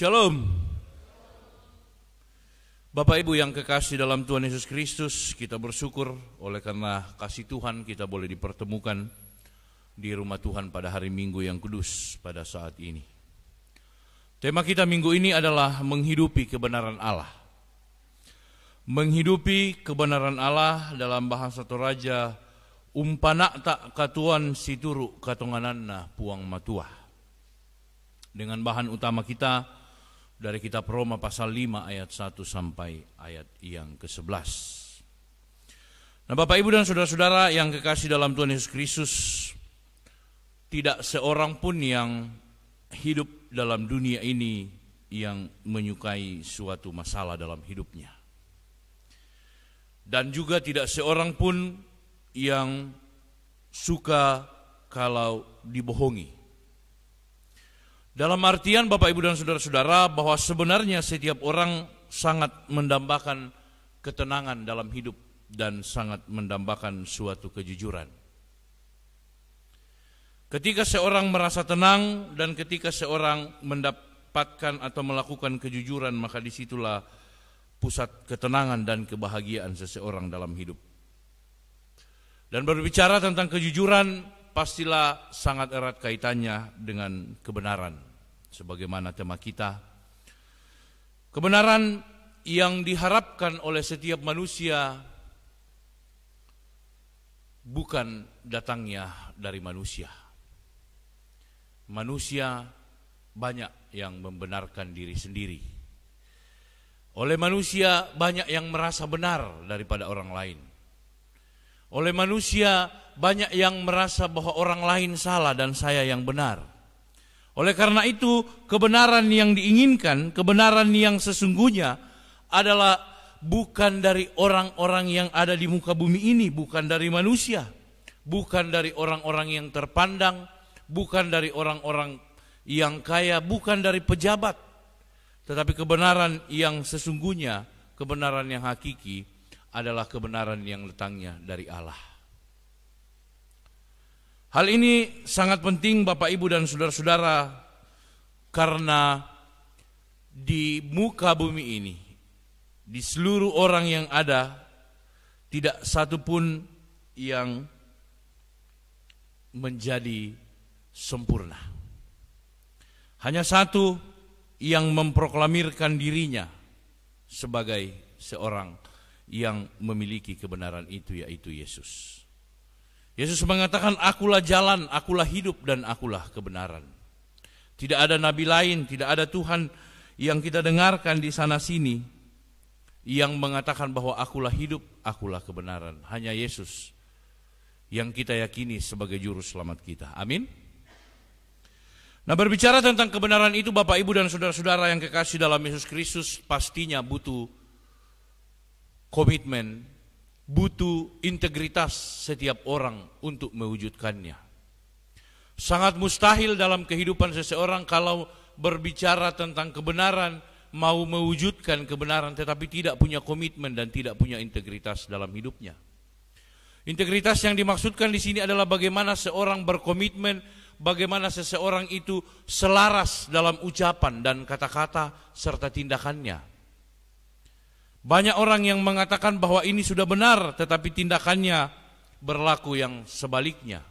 Shalom. Bapak Ibu yang kekasih dalam Tuhan Yesus Kristus, kita bersyukur oleh karena kasih Tuhan kita boleh dipertemukan di rumah Tuhan pada hari Minggu yang kudus pada saat ini. Tema kita minggu ini adalah menghidupi kebenaran Allah. Menghidupi kebenaran Allah dalam bahasa Toraja umpana tak katuan situru katongananna puang matua. Dengan bahan utama kita dari kitab Roma pasal 5 ayat 1 sampai ayat yang ke-11. Nah Bapak Ibu dan Saudara-saudara yang kekasih dalam Tuhan Yesus Kristus, tidak seorang pun yang hidup dalam dunia ini yang menyukai suatu masalah dalam hidupnya. Dan juga tidak seorang pun yang suka kalau dibohongi. Dalam artian Bapak Ibu dan Saudara-saudara bahwa sebenarnya setiap orang sangat mendambakan ketenangan dalam hidup dan sangat mendambakan suatu kejujuran. Ketika seorang merasa tenang dan ketika seorang mendapatkan atau melakukan kejujuran maka di situlah pusat ketenangan dan kebahagiaan seseorang dalam hidup. Dan berbicara tentang kejujuran pastilah sangat erat kaitannya dengan kebenaran. Sebagaimana tema kita. Kebenaran yang diharapkan oleh setiap manusia bukan datangnya dari manusia manusia banyak yang membenarkan diri sendiri. Oleh manusia banyak yang merasa benar daripada orang lain. Oleh manusia banyak yang merasa bahwa orang lain salah dan saya yang benar. Oleh karena itu, kebenaran yang diinginkan, kebenaran yang sesungguhnya adalah bukan dari orang-orang yang ada di muka bumi ini, bukan dari manusia, bukan dari orang-orang yang terpandang, bukan dari orang-orang yang kaya, bukan dari pejabat, tetapi kebenaran yang sesungguhnya, kebenaran yang hakiki adalah kebenaran yang letaknya dari Allah. Hal ini sangat penting Bapak Ibu dan Saudara-saudara karena di muka bumi ini, di seluruh orang yang ada, tidak satu pun yang menjadi sempurna. Hanya satu yang memproklamirkan dirinya sebagai seorang yang memiliki kebenaran itu yaitu Yesus. Yesus mengatakan akulah jalan, akulah hidup dan akulah kebenaran. Tidak ada nabi lain, tidak ada Tuhan yang kita dengarkan di sana sini yang mengatakan bahwa akulah hidup, akulah kebenaran. Hanya Yesus yang kita yakini sebagai juru selamat kita. Amin. Nah berbicara tentang kebenaran itu Bapak Ibu dan Saudara-saudara yang kekasih dalam Yesus Kristus pastinya butuh komitmen, butuh integritas setiap orang untuk mewujudkannya. Sangat mustahil dalam kehidupan seseorang kalau berbicara tentang kebenaran, mau mewujudkan kebenaran tetapi tidak punya komitmen dan tidak punya integritas dalam hidupnya. Integritas yang dimaksudkan di sini adalah bagaimana seorang berkomitmen bagaimana seseorang itu selaras dalam ucapan dan kata-kata serta tindakannya. Banyak orang yang mengatakan bahwa ini sudah benar, tetapi tindakannya berlaku yang sebaliknya.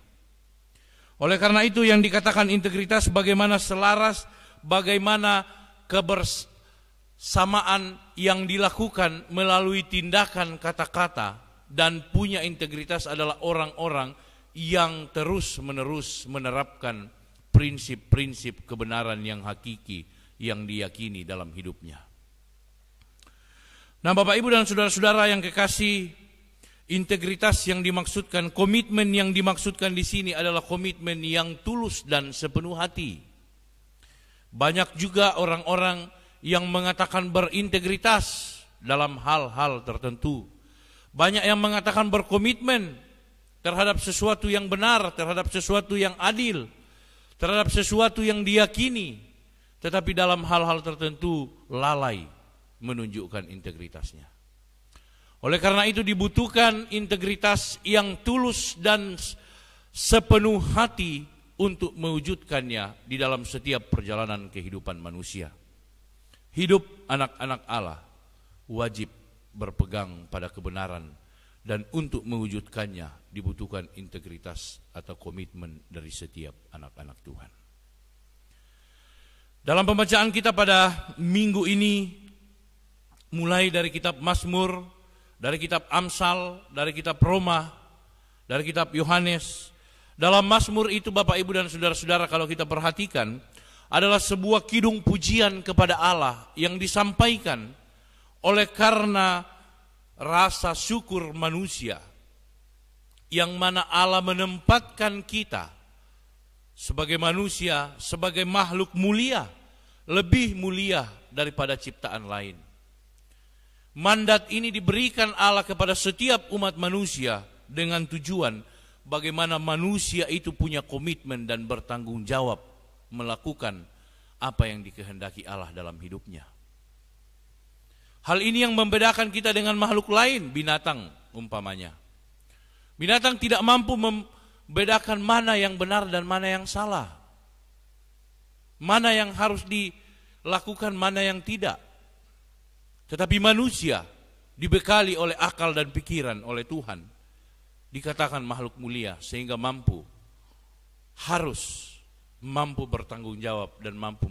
Oleh karena itu, yang dikatakan integritas, bagaimana selaras, bagaimana kebersamaan yang dilakukan melalui tindakan kata-kata, dan punya integritas adalah orang-orang yang terus-menerus menerapkan prinsip-prinsip kebenaran yang hakiki yang diyakini dalam hidupnya. Nah, Bapak Ibu dan saudara-saudara yang kekasih, integritas yang dimaksudkan, komitmen yang dimaksudkan di sini adalah komitmen yang tulus dan sepenuh hati. Banyak juga orang-orang yang mengatakan berintegritas dalam hal-hal tertentu. Banyak yang mengatakan berkomitmen terhadap sesuatu yang benar, terhadap sesuatu yang adil, terhadap sesuatu yang diyakini, tetapi dalam hal-hal tertentu lalai menunjukkan integritasnya. Oleh karena itu dibutuhkan integritas yang tulus dan sepenuh hati untuk mewujudkannya di dalam setiap perjalanan kehidupan manusia. Hidup anak-anak Allah wajib berpegang pada kebenaran dan untuk mewujudkannya dibutuhkan integritas atau komitmen dari setiap anak-anak Tuhan. Dalam pembacaan kita pada minggu ini mulai dari kitab Mazmur, dari kitab Amsal, dari kitab Roma, dari kitab Yohanes. Dalam Mazmur itu Bapak Ibu dan saudara-saudara kalau kita perhatikan adalah sebuah kidung pujian kepada Allah yang disampaikan oleh karena rasa syukur manusia yang mana Allah menempatkan kita sebagai manusia, sebagai makhluk mulia, lebih mulia daripada ciptaan lain. Mandat ini diberikan Allah kepada setiap umat manusia dengan tujuan bagaimana manusia itu punya komitmen dan bertanggung jawab melakukan apa yang dikehendaki Allah dalam hidupnya. Hal ini yang membedakan kita dengan makhluk lain, binatang umpamanya. Binatang tidak mampu membedakan mana yang benar dan mana yang salah. Mana yang harus dilakukan, mana yang tidak. Tetapi manusia dibekali oleh akal dan pikiran oleh Tuhan. Dikatakan makhluk mulia sehingga mampu, harus mampu bertanggung jawab dan mampu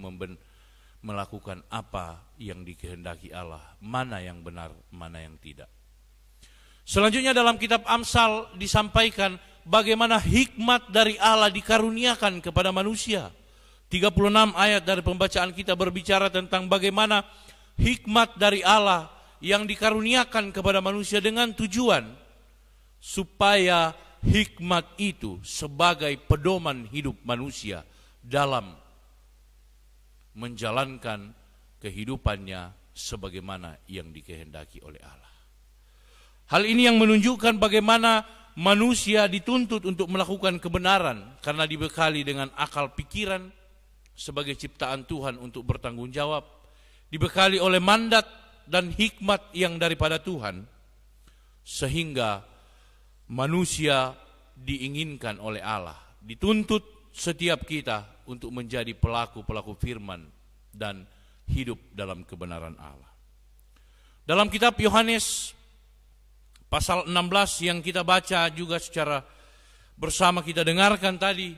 melakukan apa yang dikehendaki Allah. Mana yang benar, mana yang tidak. Selanjutnya dalam kitab Amsal disampaikan bagaimana hikmat dari Allah dikaruniakan kepada manusia. 36 ayat dari pembacaan kita berbicara tentang bagaimana hikmat dari Allah yang dikaruniakan kepada manusia dengan tujuan supaya hikmat itu sebagai pedoman hidup manusia dalam menjalankan kehidupannya sebagaimana yang dikehendaki oleh Allah. Hal ini yang menunjukkan bagaimana manusia dituntut untuk melakukan kebenaran karena dibekali dengan akal pikiran sebagai ciptaan Tuhan untuk bertanggung jawab, dibekali oleh mandat dan hikmat yang daripada Tuhan, sehingga manusia diinginkan oleh Allah, dituntut setiap kita untuk menjadi pelaku-pelaku firman dan hidup dalam kebenaran Allah. Dalam kitab Yohanes Pasal 16 yang kita baca juga secara bersama kita dengarkan tadi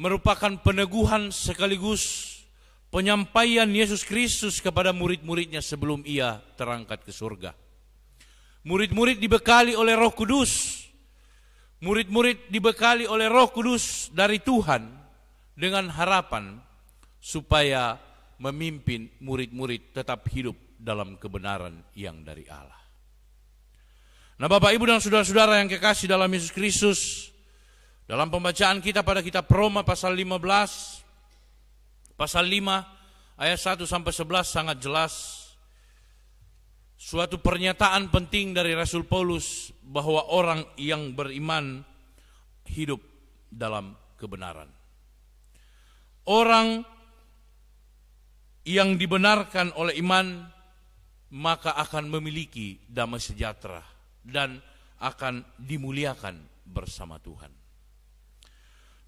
merupakan peneguhan sekaligus penyampaian Yesus Kristus kepada murid-muridnya sebelum ia terangkat ke surga. Murid-murid dibekali oleh Roh Kudus. Murid-murid dibekali oleh Roh Kudus dari Tuhan dengan harapan supaya memimpin murid-murid tetap hidup dalam kebenaran yang dari Allah. Nah Bapak Ibu dan Saudara-saudara yang kekasih dalam Yesus Kristus, dalam pembacaan kita pada kitab Roma pasal 15, pasal 5, ayat 1 sampai 11 sangat jelas. Suatu pernyataan penting dari Rasul Paulus bahwa orang yang beriman hidup dalam kebenaran. Orang yang dibenarkan oleh iman maka akan memiliki damai sejahtera dan akan dimuliakan bersama Tuhan.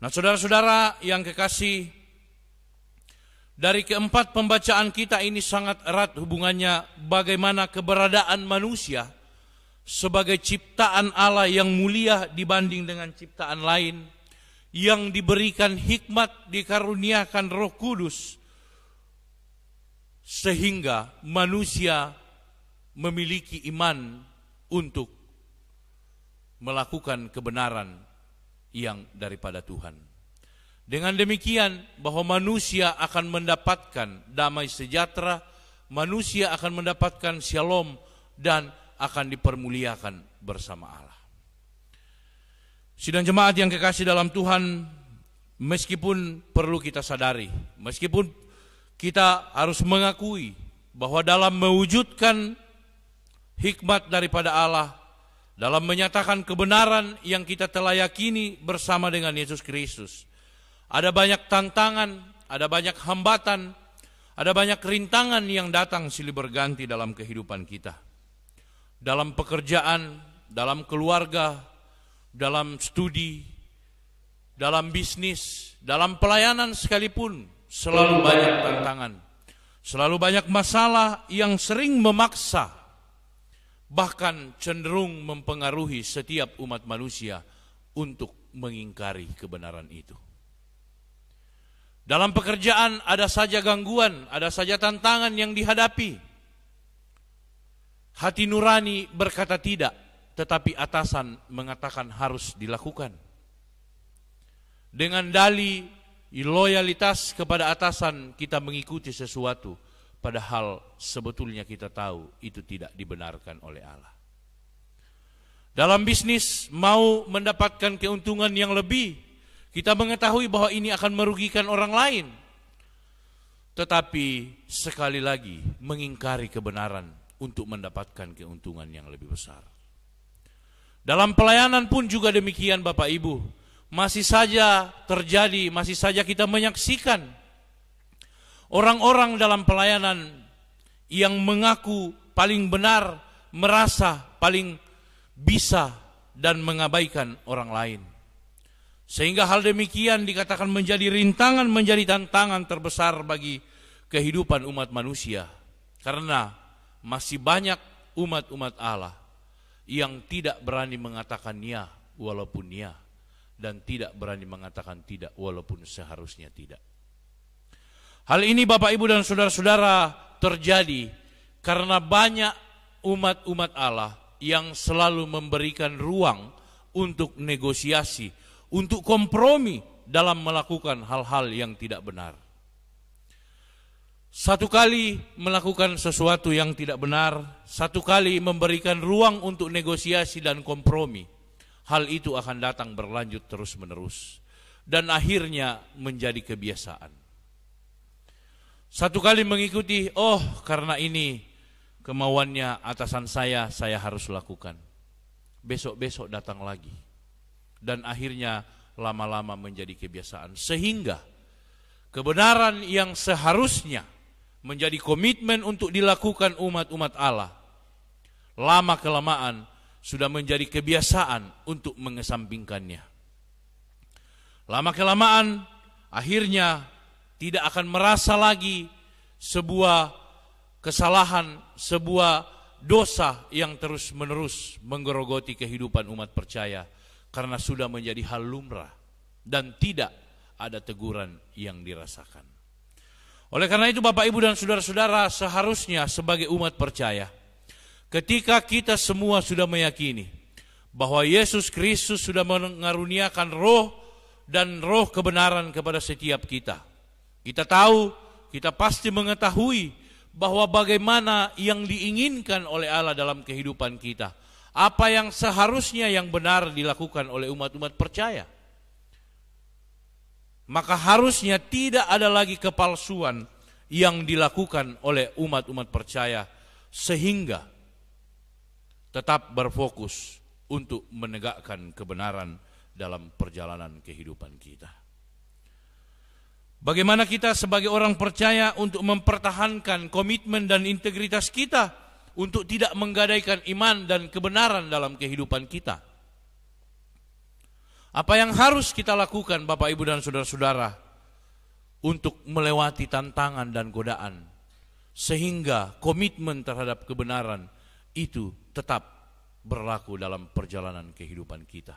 Nah, saudara-saudara yang kekasih, dari keempat pembacaan kita ini sangat erat hubungannya bagaimana keberadaan manusia sebagai ciptaan Allah yang mulia dibanding dengan ciptaan lain yang diberikan hikmat dikaruniakan Roh Kudus sehingga manusia memiliki iman untuk melakukan kebenaran yang daripada Tuhan. Dengan demikian bahwa manusia akan mendapatkan damai sejahtera, manusia akan mendapatkan shalom dan akan dipermuliakan bersama Allah. Sidang jemaat yang kekasih dalam Tuhan, meskipun perlu kita sadari, meskipun kita harus mengakui bahwa dalam mewujudkan hikmat daripada Allah dalam menyatakan kebenaran yang kita telah yakini bersama dengan Yesus Kristus. Ada banyak tantangan, ada banyak hambatan, ada banyak rintangan yang datang silih berganti dalam kehidupan kita. Dalam pekerjaan, dalam keluarga, dalam studi, dalam bisnis, dalam pelayanan sekalipun selalu banyak tantangan. Selalu banyak masalah yang sering memaksa, bahkan cenderung mempengaruhi setiap umat manusia untuk mengingkari kebenaran itu. Dalam pekerjaan ada saja gangguan, ada saja tantangan yang dihadapi. Hati nurani berkata tidak, tetapi atasan mengatakan harus dilakukan. Dengan dali loyalitas kepada atasan kita mengikuti sesuatu padahal sebetulnya kita tahu itu tidak dibenarkan oleh Allah. Dalam bisnis mau mendapatkan keuntungan yang lebih, kita mengetahui bahwa ini akan merugikan orang lain. Tetapi sekali lagi mengingkari kebenaran untuk mendapatkan keuntungan yang lebih besar. Dalam pelayanan pun juga demikian Bapak Ibu masih saja terjadi, masih saja kita menyaksikan orang-orang dalam pelayanan yang mengaku paling benar, merasa paling bisa dan mengabaikan orang lain. Sehingga hal demikian dikatakan menjadi rintangan, menjadi tantangan terbesar bagi kehidupan umat manusia. Karena masih banyak umat-umat Allah yang tidak berani mengatakan ya walaupun ya dan tidak berani mengatakan tidak walaupun seharusnya tidak. Hal ini Bapak Ibu dan saudara-saudara terjadi karena banyak umat-umat Allah yang selalu memberikan ruang untuk negosiasi, untuk kompromi dalam melakukan hal-hal yang tidak benar. Satu kali melakukan sesuatu yang tidak benar, satu kali memberikan ruang untuk negosiasi dan kompromi hal itu akan datang berlanjut terus-menerus dan akhirnya menjadi kebiasaan. Satu kali mengikuti, oh karena ini kemauannya atasan saya, saya harus lakukan. Besok-besok datang lagi. Dan akhirnya lama-lama menjadi kebiasaan. Sehingga kebenaran yang seharusnya menjadi komitmen untuk dilakukan umat-umat Allah. Lama kelamaan sudah menjadi kebiasaan untuk mengesampingkannya. Lama kelamaan akhirnya tidak akan merasa lagi sebuah kesalahan, sebuah dosa yang terus-menerus menggerogoti kehidupan umat percaya karena sudah menjadi hal lumrah dan tidak ada teguran yang dirasakan. Oleh karena itu Bapak Ibu dan Saudara-saudara seharusnya sebagai umat percaya Ketika kita semua sudah meyakini bahwa Yesus Kristus sudah mengaruniakan roh dan roh kebenaran kepada setiap kita. Kita tahu, kita pasti mengetahui bahwa bagaimana yang diinginkan oleh Allah dalam kehidupan kita. Apa yang seharusnya yang benar dilakukan oleh umat-umat percaya. Maka harusnya tidak ada lagi kepalsuan yang dilakukan oleh umat-umat percaya sehingga tetap berfokus untuk menegakkan kebenaran dalam perjalanan kehidupan kita. Bagaimana kita sebagai orang percaya untuk mempertahankan komitmen dan integritas kita untuk tidak menggadaikan iman dan kebenaran dalam kehidupan kita? Apa yang harus kita lakukan Bapak Ibu dan Saudara-saudara untuk melewati tantangan dan godaan sehingga komitmen terhadap kebenaran itu tetap berlaku dalam perjalanan kehidupan kita.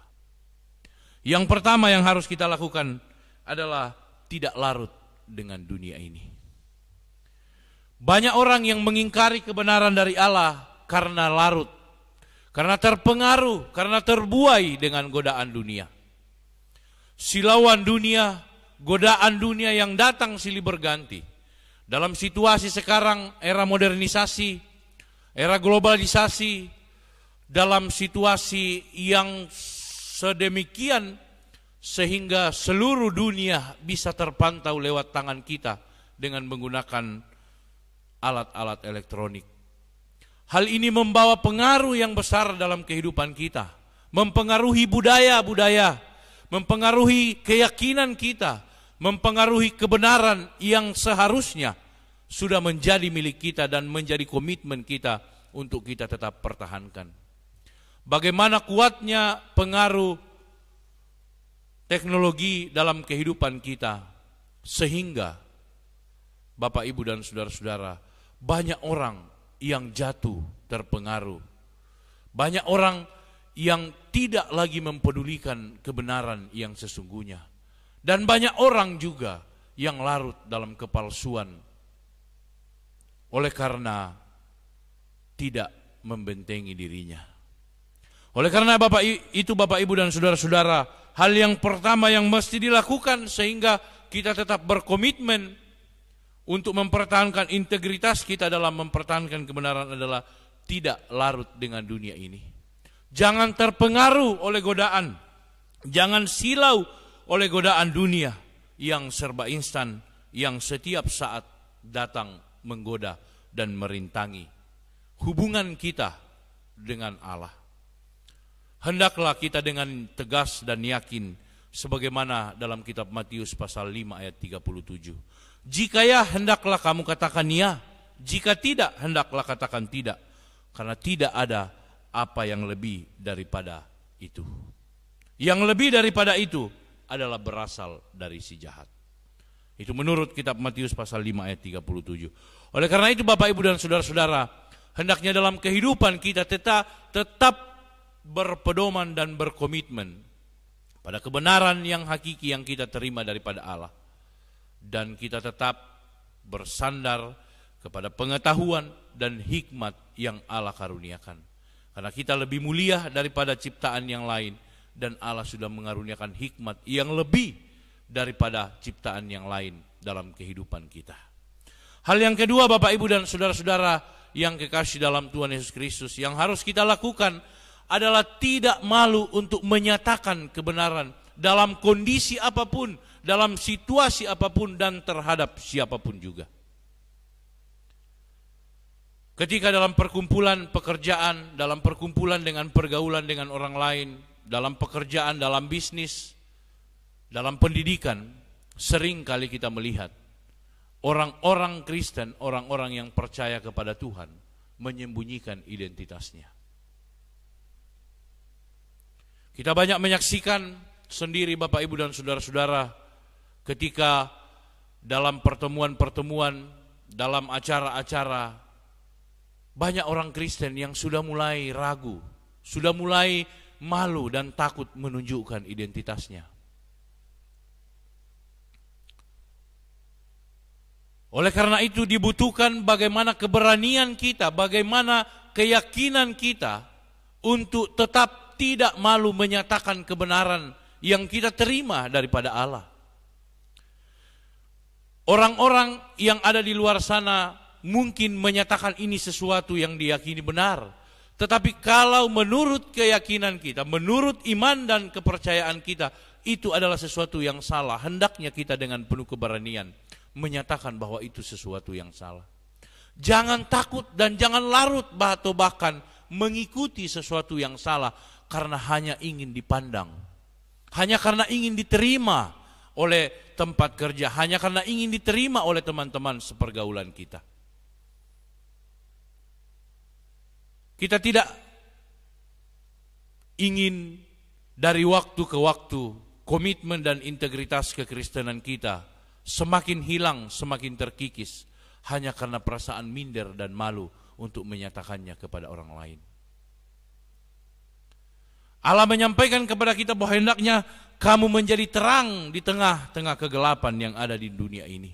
Yang pertama yang harus kita lakukan adalah tidak larut dengan dunia ini. Banyak orang yang mengingkari kebenaran dari Allah karena larut, karena terpengaruh, karena terbuai dengan godaan dunia. Silauan dunia, godaan dunia yang datang silih berganti. Dalam situasi sekarang era modernisasi, era globalisasi, dalam situasi yang sedemikian sehingga seluruh dunia bisa terpantau lewat tangan kita dengan menggunakan alat-alat elektronik. Hal ini membawa pengaruh yang besar dalam kehidupan kita, mempengaruhi budaya-budaya, mempengaruhi keyakinan kita, mempengaruhi kebenaran yang seharusnya sudah menjadi milik kita dan menjadi komitmen kita untuk kita tetap pertahankan. Bagaimana kuatnya pengaruh teknologi dalam kehidupan kita sehingga Bapak, Ibu, dan saudara-saudara, banyak orang yang jatuh terpengaruh. Banyak orang yang tidak lagi mempedulikan kebenaran yang sesungguhnya. Dan banyak orang juga yang larut dalam kepalsuan oleh karena tidak membentengi dirinya. Oleh karena Bapak itu Bapak Ibu dan saudara-saudara, hal yang pertama yang mesti dilakukan sehingga kita tetap berkomitmen untuk mempertahankan integritas kita dalam mempertahankan kebenaran adalah tidak larut dengan dunia ini. Jangan terpengaruh oleh godaan, jangan silau oleh godaan dunia yang serba instan, yang setiap saat datang menggoda dan merintangi hubungan kita dengan Allah. Hendaklah kita dengan tegas dan yakin sebagaimana dalam kitab Matius pasal 5 ayat 37. Jika ya, hendaklah kamu katakan ya. Jika tidak, hendaklah katakan tidak. Karena tidak ada apa yang lebih daripada itu. Yang lebih daripada itu adalah berasal dari si jahat. Itu menurut kitab Matius pasal 5 ayat 37. Oleh karena itu Bapak Ibu dan Saudara-saudara, hendaknya dalam kehidupan kita tetap tetap berpedoman dan berkomitmen pada kebenaran yang hakiki yang kita terima daripada Allah dan kita tetap bersandar kepada pengetahuan dan hikmat yang Allah karuniakan. Karena kita lebih mulia daripada ciptaan yang lain dan Allah sudah mengaruniakan hikmat yang lebih daripada ciptaan yang lain dalam kehidupan kita. Hal yang kedua Bapak Ibu dan saudara-saudara yang kekasih dalam Tuhan Yesus Kristus yang harus kita lakukan adalah tidak malu untuk menyatakan kebenaran dalam kondisi apa pun dalam situasi apa pun dan terhadap siapa pun juga. Ketika dalam perkumpulan pekerjaan, dalam perkumpulan dengan pergaulan dengan orang lain, dalam pekerjaan, dalam bisnis, dalam pendidikan, sering kali kita melihat orang-orang Kristen, orang-orang yang percaya kepada Tuhan, menyembunyikan identitasnya. Kita banyak menyaksikan sendiri Bapak Ibu dan Saudara-saudara ketika dalam pertemuan-pertemuan, dalam acara-acara, banyak orang Kristen yang sudah mulai ragu, sudah mulai malu dan takut menunjukkan identitasnya. Oleh karena itu dibutuhkan bagaimana keberanian kita, bagaimana keyakinan kita untuk tetap tidak malu menyatakan kebenaran yang kita terima daripada Allah. Orang-orang yang ada di luar sana mungkin menyatakan ini sesuatu yang diyakini benar. Tetapi kalau menurut keyakinan kita, menurut iman dan kepercayaan kita, itu adalah sesuatu yang salah. Hendaknya kita dengan penuh keberanian menyatakan bahwa itu sesuatu yang salah. Jangan takut dan jangan larut atau bahkan mengikuti sesuatu yang salah karena hanya ingin dipandang. Hanya karena ingin diterima oleh tempat kerja hanya karena ingin diterima oleh teman-teman sepergaulan kita. Kita tidak ingin dari waktu ke waktu komitmen dan integritas kekristenan kita semakin hilang, semakin terkikis hanya karena perasaan minder dan malu untuk menyatakannya kepada orang lain. Allah menyampaikan kepada kita bahwa hendaknya kamu menjadi terang di tengah-tengah kegelapan yang ada di dunia ini.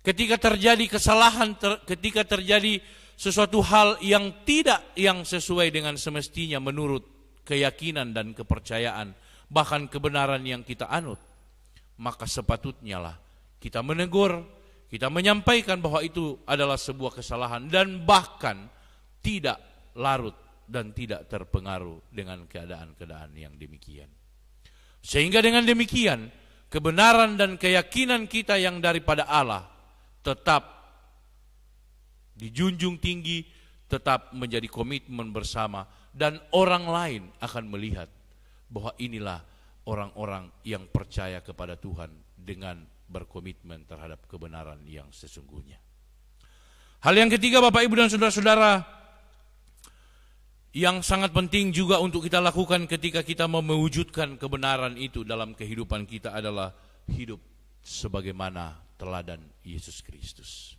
Ketika terjadi kesalahan, ter, ketika terjadi sesuatu hal yang tidak yang sesuai dengan semestinya menurut keyakinan dan kepercayaan, bahkan kebenaran yang kita anut, maka sepatutnya lah kita menegur, kita menyampaikan bahwa itu adalah sebuah kesalahan dan bahkan tidak larut dan tidak terpengaruh dengan keadaan-keadaan yang demikian. Sehingga dengan demikian, kebenaran dan keyakinan kita yang daripada Allah tetap dijunjung tinggi, tetap menjadi komitmen bersama dan orang lain akan melihat bahwa inilah orang-orang yang percaya kepada Tuhan dengan berkomitmen terhadap kebenaran yang sesungguhnya. Hal yang ketiga Bapak Ibu dan Saudara-saudara, yang sangat penting juga untuk kita lakukan ketika kita mewujudkan kebenaran itu dalam kehidupan kita adalah hidup sebagaimana teladan Yesus Kristus.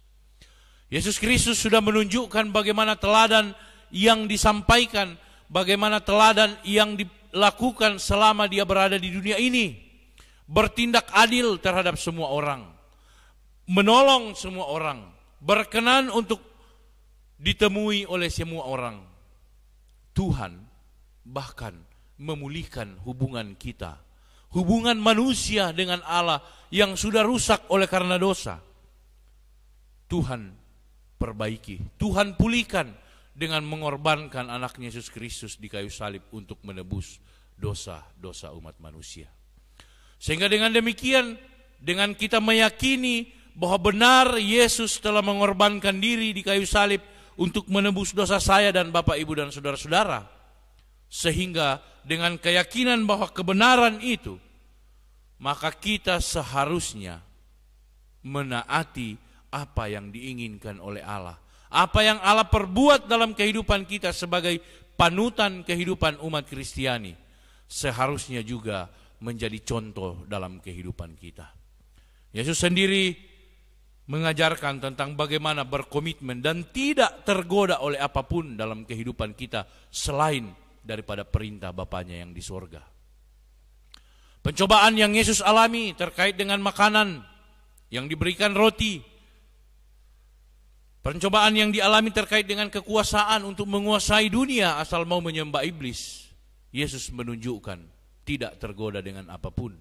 Yesus Kristus sudah menunjukkan bagaimana teladan yang disampaikan, bagaimana teladan yang dilakukan selama dia berada di dunia ini. Bertindak adil terhadap semua orang, menolong semua orang, berkenan untuk ditemui oleh semua orang. Tuhan bahkan memulihkan hubungan kita, hubungan manusia dengan Allah yang sudah rusak oleh karena dosa. Tuhan perbaiki, Tuhan pulihkan dengan mengorbankan anaknya Yesus Kristus di kayu salib untuk menebus dosa-dosa umat manusia. Sehingga dengan demikian, dengan kita meyakini bahwa benar Yesus telah mengorbankan diri di kayu salib untuk menebus dosa saya dan Bapak Ibu dan saudara-saudara. Sehingga dengan keyakinan bahwa kebenaran itu, maka kita seharusnya menaati apa yang diinginkan oleh Allah. Apa yang Allah perbuat dalam kehidupan kita sebagai panutan kehidupan umat Kristiani seharusnya juga menjadi contoh dalam kehidupan kita. Yesus sendiri mengajarkan tentang bagaimana berkomitmen dan tidak tergoda oleh apa pun dalam kehidupan kita selain daripada perintah Bapaknya yang di sorga. Pencobaan yang Yesus alami terkait dengan makanan yang diberikan roti. Pencobaan yang dialami terkait dengan kekuasaan untuk menguasai dunia asal mau menyembah iblis. Yesus menunjukkan tidak tergoda dengan apa pun.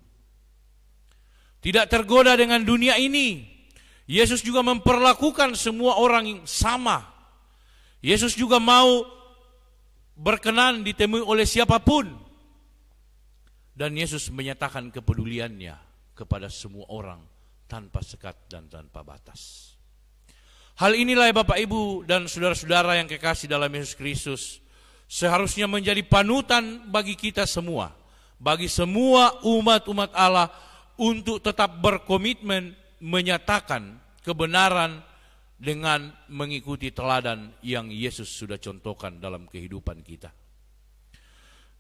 Tidak tergoda dengan dunia ini, Yesus juga memperlakukan semua orang yang sama. Yesus juga mau berkenan ditemui oleh siapa pun. Dan Yesus menyatakan kepeduliannya kepada semua orang tanpa sekat dan tanpa batas. Hal inilah ya Bapak Ibu dan saudara-saudara yang kekasih dalam Yesus Kristus seharusnya menjadi panutan bagi kita semua, bagi semua umat-umat Allah untuk tetap berkomitmen menyatakan kebenaran dengan mengikuti teladan yang Yesus sudah contohkan dalam kehidupan kita.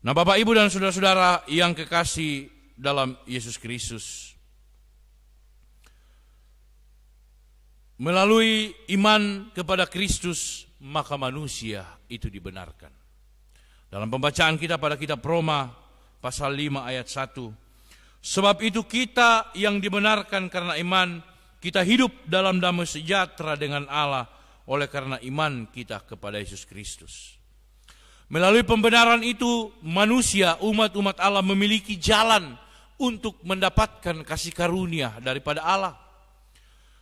Nah, Bapak, Ibu, dan saudara-saudara yang kekasih dalam Yesus Kristus, melalui iman kepada Kristus, maka manusia itu dibenarkan. Dalam pembacaan kita pada kitab Roma, pasal 5 ayat 1, sebab itu kita yang dibenarkan karena iman, kita hidup dalam damai sejahtera dengan Allah oleh karena iman kita kepada Yesus Kristus. Melalui pembenaran itu manusia, umat-umat Allah memiliki jalan untuk mendapatkan kasih karunia daripada Allah.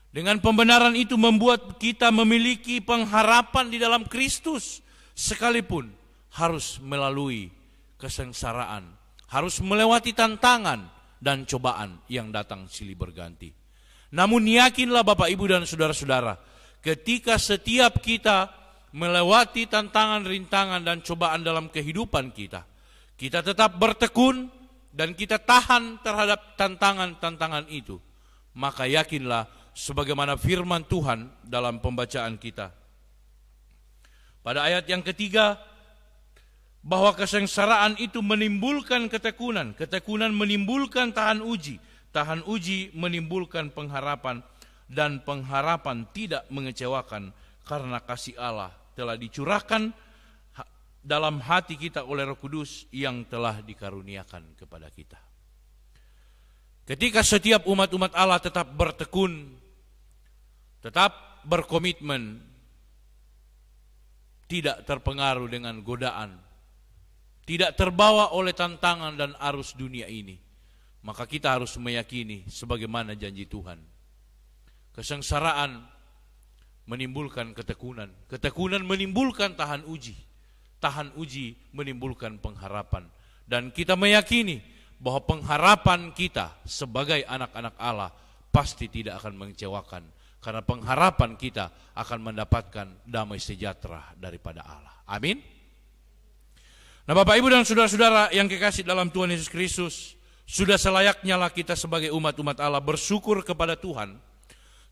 Dengan pembenaran itu membuat kita memiliki pengharapan di dalam Kristus sekalipun harus melalui kesengsaraan, harus melewati tantangan dan cobaan yang datang silih berganti. Namun yakinlah Bapak Ibu dan saudara-saudara, ketika setiap kita melewati tantangan, rintangan dan cobaan dalam kehidupan kita, kita tetap bertekun dan kita tahan terhadap tantangan-tantangan itu, maka yakinlah sebagaimana firman Tuhan dalam pembacaan kita. Pada ayat yang ketiga, bahwa kesengsaraan itu menimbulkan ketekunan, ketekunan menimbulkan tahan uji, Tahan uji menimbulkan pengharapan dan pengharapan tidak mengecewakan karena kasih Allah telah dicurahkan dalam hati kita oleh Roh Kudus yang telah dikaruniakan kepada kita. Ketika setiap umat-umat Allah tetap bertekun, tetap berkomitmen, tidak terpengaruh dengan godaan, tidak terbawa oleh tantangan dan arus dunia ini, maka kita harus meyakini sebagaimana janji Tuhan. Kesengsaraan menimbulkan ketekunan, ketekunan menimbulkan tahan uji, tahan uji menimbulkan pengharapan. Dan kita meyakini bahwa pengharapan kita sebagai anak-anak Allah pasti tidak akan mengecewakan. Karena pengharapan kita akan mendapatkan damai sejahtera daripada Allah. Amin. Nah Bapak Ibu dan Saudara-saudara yang kekasih dalam Tuhan Yesus Kristus, sudah selayaknya lah kita sebagai umat-umat Allah bersyukur kepada Tuhan.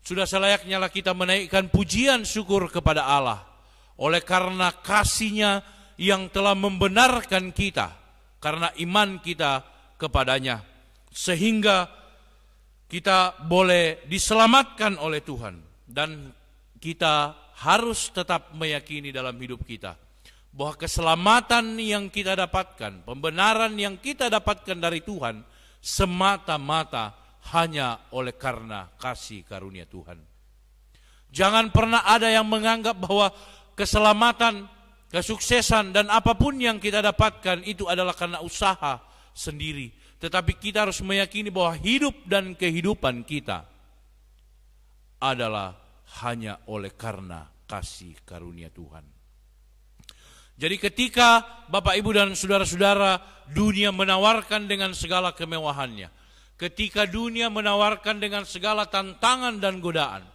Sudah selayaknya lah kita menaikkan pujian syukur kepada Allah. Oleh karena kasihnya yang telah membenarkan kita. Karena iman kita kepadanya. Sehingga kita boleh diselamatkan oleh Tuhan dan kita harus tetap meyakini dalam hidup kita bahwa keselamatan yang kita dapatkan, pembenaran yang kita dapatkan dari Tuhan semata-mata hanya oleh karena kasih karunia Tuhan. Jangan pernah ada yang menganggap bahwa keselamatan, kesuksesan dan apa pun yang kita dapatkan itu adalah karena usaha sendiri. Tetapi kita harus meyakini bahwa hidup dan kehidupan kita adalah hanya oleh karena kasih karunia Tuhan. Jadi ketika Bapak Ibu dan saudara-saudara dunia menawarkan dengan segala kemewahannya, ketika dunia menawarkan dengan segala tantangan dan godaan,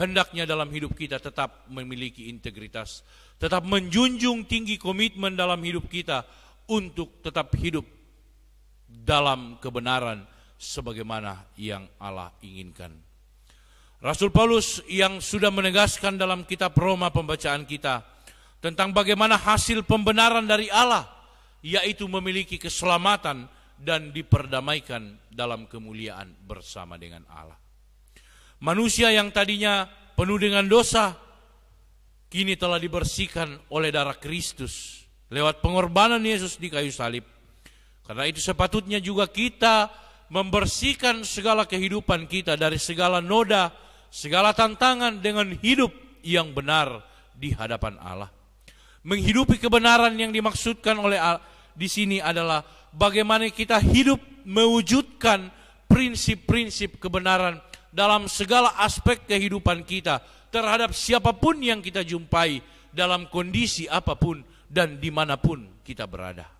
hendaknya dalam hidup kita tetap memiliki integritas, tetap menjunjung tinggi komitmen dalam hidup kita untuk tetap hidup dalam kebenaran sebagaimana yang Allah inginkan. Rasul Paulus yang sudah menegaskan dalam kitab Roma pembacaan kita, tentang bagaimana hasil pembenaran dari Allah, yaitu memiliki keselamatan dan diperdamaikan dalam kemuliaan bersama dengan Allah. Manusia yang tadinya penuh dengan dosa, kini telah dibersihkan oleh darah Kristus lewat pengorbanan Yesus di kayu salib. Karena itu sepatutnya juga kita membersihkan segala kehidupan kita dari segala noda, segala tantangan dengan hidup yang benar di hadapan Allah. Menghidupi kebenaran yang dimaksudkan oleh di sini adalah bagaimana kita hidup mewujudkan prinsip-prinsip kebenaran dalam segala aspek kehidupan kita terhadap siapa pun yang kita jumpai dalam kondisi apa pun dan di mana pun kita berada.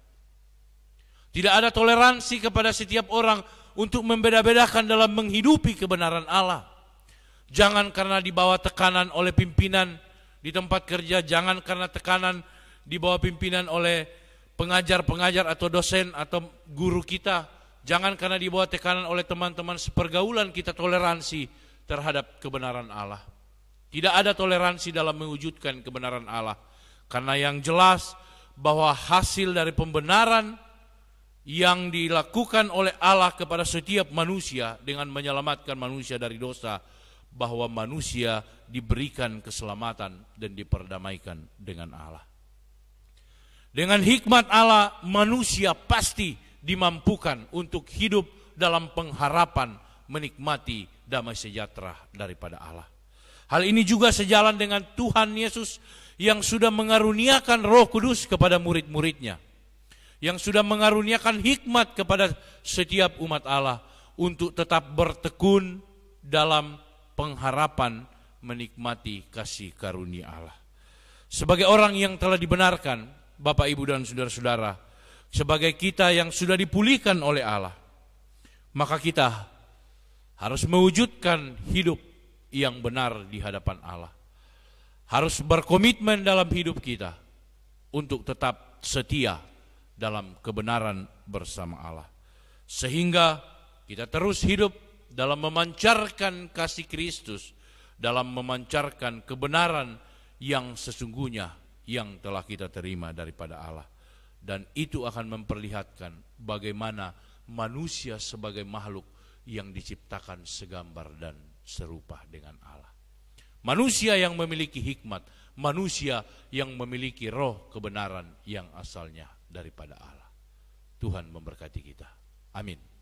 Tidak ada toleransi kepada setiap orang untuk membeda-bedakan dalam menghidupi kebenaran Allah. Jangan karena dibawa tekanan oleh pimpinan di tempat kerja jangan karena tekanan di bawah pimpinan oleh pengajar-pengajar atau dosen atau guru kita. Jangan karena di bawah tekanan oleh teman-teman sepergaulan kita toleransi terhadap kebenaran Allah. Tidak ada toleransi dalam mewujudkan kebenaran Allah. Karena yang jelas bahwa hasil dari pembenaran yang dilakukan oleh Allah kepada setiap manusia dengan menyelamatkan manusia dari dosa bahwa manusia diberikan keselamatan dan diperdamaikan dengan Allah. Dengan hikmat Allah, manusia pasti dimampukan untuk hidup dalam pengharapan menikmati damai sejahtera daripada Allah. Hal ini juga sejalan dengan Tuhan Yesus yang sudah mengaruniakan roh kudus kepada murid-muridnya. Yang sudah mengaruniakan hikmat kepada setiap umat Allah untuk tetap bertekun dalam pengharapan menikmati kasih karunia Allah. Sebagai orang yang telah dibenarkan, Bapak Ibu dan saudara-saudara, sebagai kita yang sudah dipulihkan oleh Allah, maka kita harus mewujudkan hidup yang benar di hadapan Allah. Harus berkomitmen dalam hidup kita untuk tetap setia dalam kebenaran bersama Allah. Sehingga kita terus hidup dalam memancarkan kasih Kristus, dalam memancarkan kebenaran yang sesungguhnya yang telah kita terima daripada Allah. Dan itu akan memperlihatkan bagaimana manusia sebagai makhluk yang diciptakan segambar dan serupa dengan Allah. Manusia yang memiliki hikmat, manusia yang memiliki roh kebenaran yang asalnya daripada Allah. Tuhan memberkati kita. Amin.